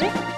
Woo!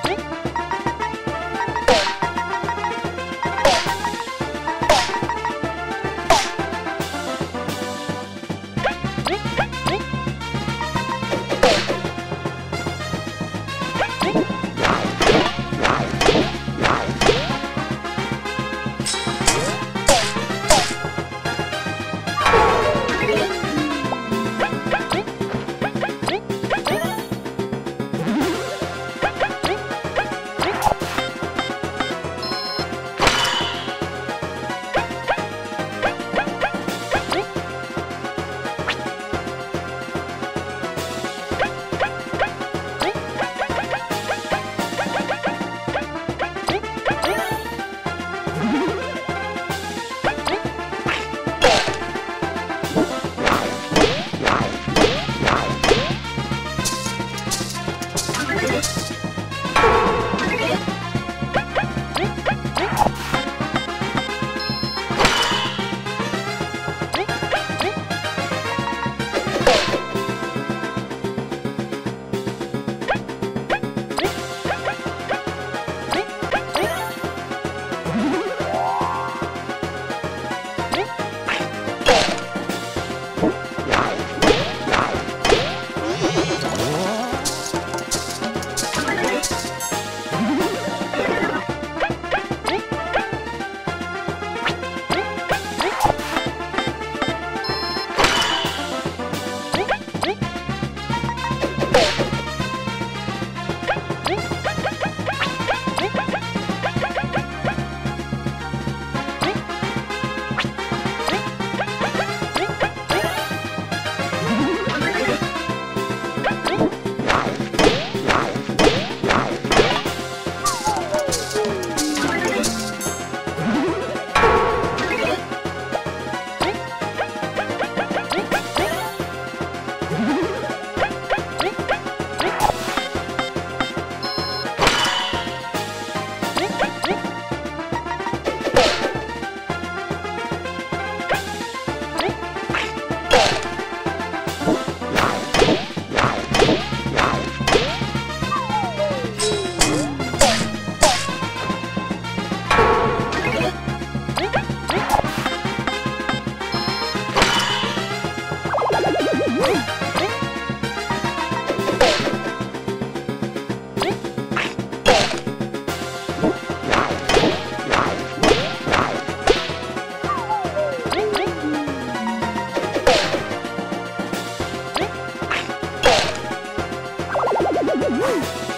Woo!